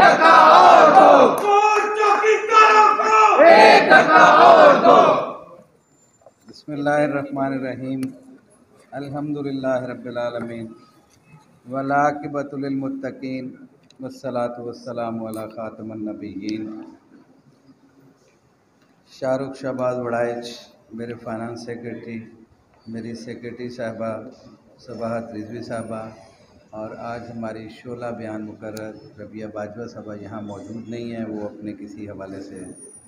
टका और दो। एक टका बसमीम अल्हम्दुलिल्लाह रब्बिल आलमीन वसलात वसलाम ख़ातमनबीन शाहरुख शहबाज वड़ाइच, मेरे फाइनेंस सेक्रेटरी, मेरी सेक्रेटरी साहबा सबाहत रिजवी साहबा और आज हमारी शोला बयान मुकर रबिया बाजवा साहबा यहाँ मौजूद नहीं है, वो अपने किसी हवाले से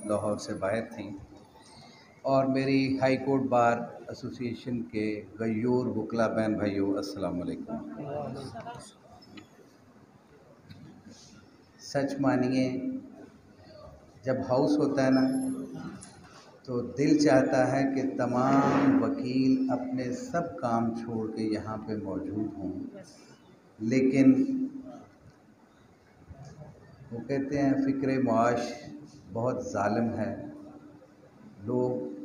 लाहौर से बाहर थीं। और मेरी हाई कोर्ट बार एसोसिएशन के गयूर बुकला बहन भाइयों, अस्सलाम वालेकुम सच मानिए, जब हाउस होता है ना तो दिल चाहता है कि तमाम वकील अपने सब काम छोड़ के यहाँ पे मौजूद हों। लेकिन वो कहते हैं, फ़िक्र मुआश बहुत ालम है। लोग,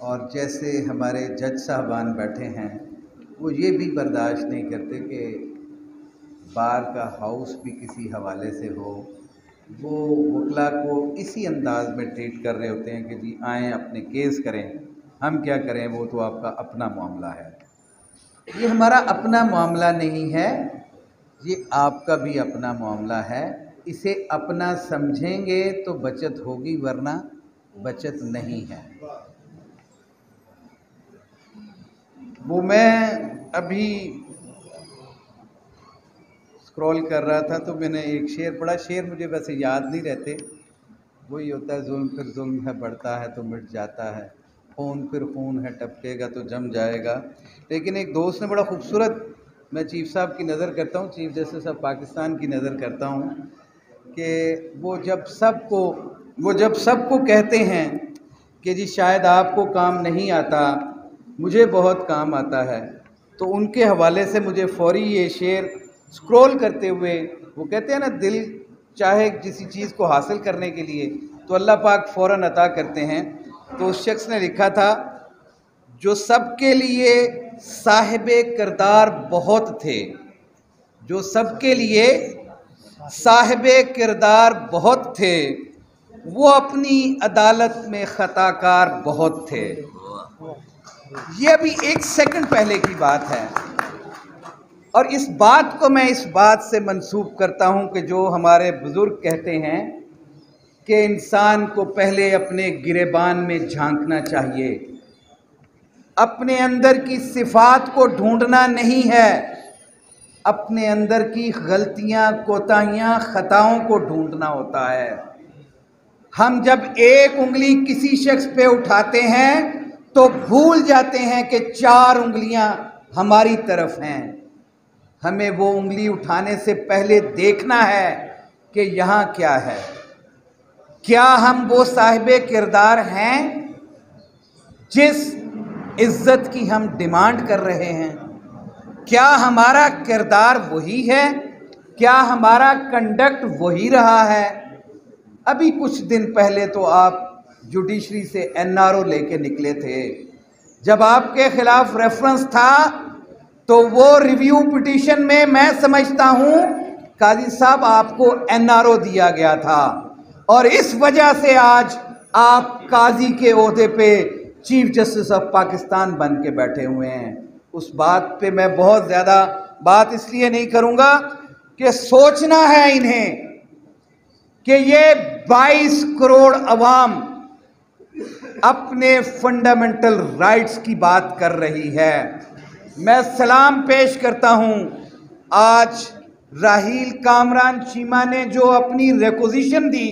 और जैसे हमारे जज साहबान बैठे हैं, वो ये भी बर्दाश्त नहीं करते कि बार का हाउस भी किसी हवाले से हो। वो वकला को इसी अंदाज में ट्रीट कर रहे होते हैं कि जी, आएँ, अपने केस करें। हम क्या करें? वो तो आपका अपना मामला है। ये हमारा अपना मामला नहीं है, ये आपका भी अपना मामला है। इसे अपना समझेंगे तो बचत होगी, वरना बचत नहीं है। वो मैं अभी स्क्रॉल कर रहा था तो मैंने एक शेर पढ़ा। शेर मुझे वैसे याद नहीं रहते। वही होता है, जुल्म फिर जुल्म है, बढ़ता है तो मिट जाता है। खून, फिर खून है, टपकेगा तो जम जाएगा। लेकिन एक दोस्त ने बड़ा खूबसूरत, मैं चीफ साहब की नज़र करता हूँ, चीफ जस्टिस ऑफ़ पाकिस्तान की नज़र करता हूँ, कि वो जब सबको, वो जब सबको कहते हैं कि जी शायद आपको काम नहीं आता, मुझे बहुत काम आता है तो उनके हवाले से मुझे फौरी ये शेर स्क्रॉल करते हुए वो कहते हैं ना, दिल चाहे किसी चीज़ को हासिल करने के लिए तो अल्लाह पाक फ़ौर अता करते हैं। तो उस शख्स ने लिखा था, जो सबके लिए साहिब किरदार बहुत थे, जो सबके लिए साहिब किरदार बहुत थे, वो अपनी अदालत में ख़ताकार बहुत थे। ये अभी एक सेकंड पहले की बात है। और इस बात को मैं इस बात से मंसूब करता हूँ कि जो हमारे बुज़ुर्ग कहते हैं कि इंसान को पहले अपने गिरेबान में झांकना चाहिए। अपने अंदर की सिफात को ढूंढना नहीं है। अपने अंदर की गलतियाँ, कोताहियाँ, ख़ताओं को ढूंढना होता है। हम जब एक उंगली किसी शख्स पे उठाते हैं तो भूल जाते हैं कि चार उंगलियाँ हमारी तरफ़ हैं। हमें वो उंगली उठाने से पहले देखना है कि यहाँ क्या है। क्या हम वो साहिब किरदार हैं जिस इज़्ज़त की हम डिमांड कर रहे हैं? क्या हमारा किरदार वही है? क्या हमारा कंडक्ट वही रहा है? अभी कुछ दिन पहले तो आप जुडिशरी से एनआरओ लेके निकले थे। जब आपके खिलाफ रेफरेंस था तो वो रिव्यू पिटीशन में मैं समझता हूँ, काजी साहब आपको एनआरओ दिया गया था। और इस वजह से आज आप काजी के अहदे पे चीफ जस्टिस ऑफ़ पाकिस्तान बन के बैठे हुए हैं। उस बात पे मैं बहुत ज़्यादा बात इसलिए नहीं करूँगा कि सोचना है इन्हें कि ये 22 करोड़ अवाम अपने फंडामेंटल राइट्स की बात कर रही है। मैं सलाम पेश करता हूँ। आज राहील कामरान चीमा ने जो अपनी रेकोजिशन दी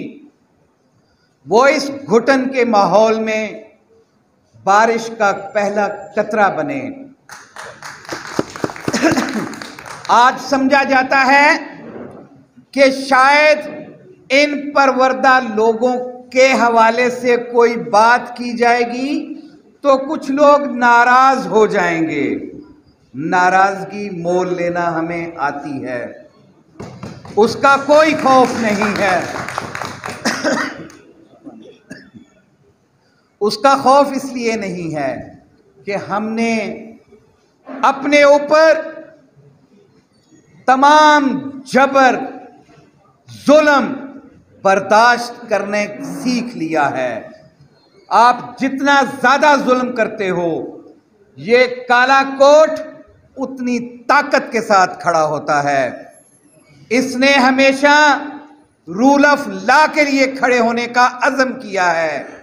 वो इस घुटन के माहौल में बारिश का पहला कतरा बने। आज समझा जाता है कि शायद इन परवरदा लोगों के हवाले से कोई बात की जाएगी तो कुछ लोग नाराज़ हो जाएँगे। नाराज़गी मोल लेना हमें आती है। उसका कोई खौफ नहीं है। उसका खौफ इसलिए नहीं है कि हमने अपने ऊपर तमाम जबर, जुल्म बर्दाश्त करने सीख लिया है। आप जितना ज़्यादा जुल्म करते हो, ये काला कोट उतनी ताकत के साथ खड़ा होता है। इसने हमेशा रूल ऑफ़ लॉ के लिए खड़े होने का अजम किया है।